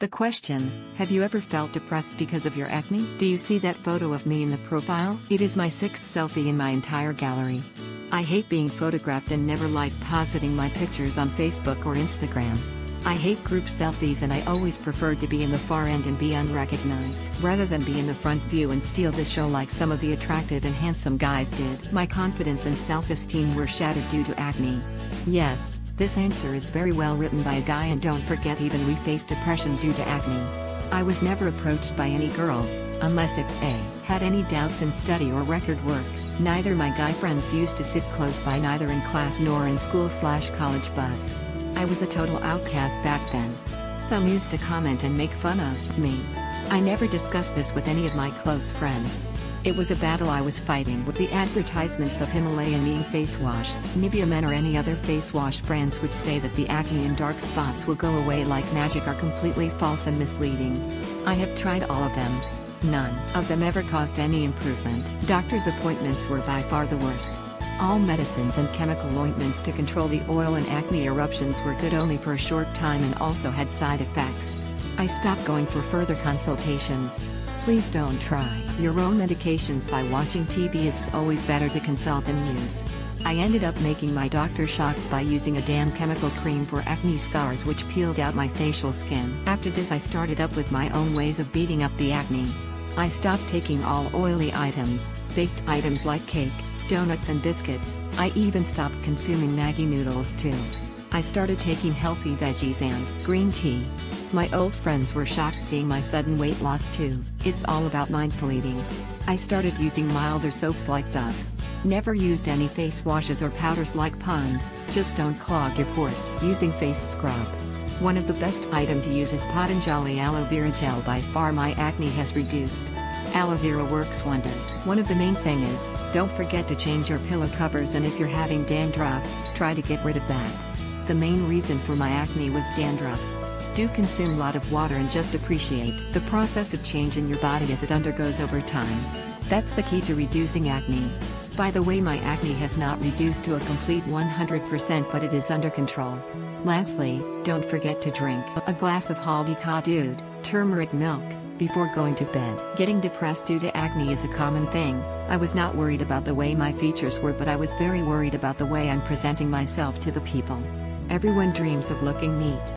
The question, have you ever felt depressed because of your acne? Do you see that photo of me in the profile? It is my sixth selfie in my entire gallery. I hate being photographed and never like positing my pictures on Facebook or Instagram. I hate group selfies and I always preferred to be in the far end and be unrecognized rather than be in the front view and steal the show like some of the attractive and handsome guys did. My confidence and self-esteem were shattered due to acne. Yes, this answer is very well written by a guy and don't forget even we face depression due to acne. I was never approached by any girls, unless if A, had any doubts in study or record work. Neither my guy friends used to sit close by neither in class nor in school slash college bus. I was a total outcast back then. Some used to comment and make fun of me. I never discussed this with any of my close friends. It was a battle I was fighting with the advertisements of Himalayan Neem face wash, Nivea Men or any other face wash brands which say that the acne and dark spots will go away like magic are completely false and misleading. I have tried all of them. None of them ever caused any improvement. Doctor's appointments were by far the worst. All medicines and chemical ointments to control the oil and acne eruptions were good only for a short time and also had side effects. I stopped going for further consultations. Please don't try your own medications by watching TV it's always better to consult and use. I ended up making my doctor shocked by using a damn chemical cream for acne scars which peeled out my facial skin. After this I started up with my own ways of beating up the acne. I stopped taking all oily items, baked items like cake, donuts and biscuits, I even stopped consuming Maggi noodles too. I started taking healthy veggies and green tea. My old friends were shocked seeing my sudden weight loss too. It's all about mindful eating. I started using milder soaps like Dove. Never used any face washes or powders like Pond's, just don't clog your pores. Using face scrub. One of the best item to use is Patanjali aloe vera gel by far my acne has reduced. Aloe vera works wonders. One of the main thing is, don't forget to change your pillow covers and if you're having dandruff, try to get rid of that. The main reason for my acne was dandruff. Do consume lot of water and just appreciate the process of change in your body as it undergoes over time. That's the key to reducing acne. By the way my acne has not reduced to a complete 100% but it is under control. Lastly, don't forget to drink a glass of haldi doodh, turmeric milk, before going to bed. Getting depressed due to acne is a common thing. I was not worried about the way my features were but I was very worried about the way I'm presenting myself to the people. Everyone dreams of looking neat.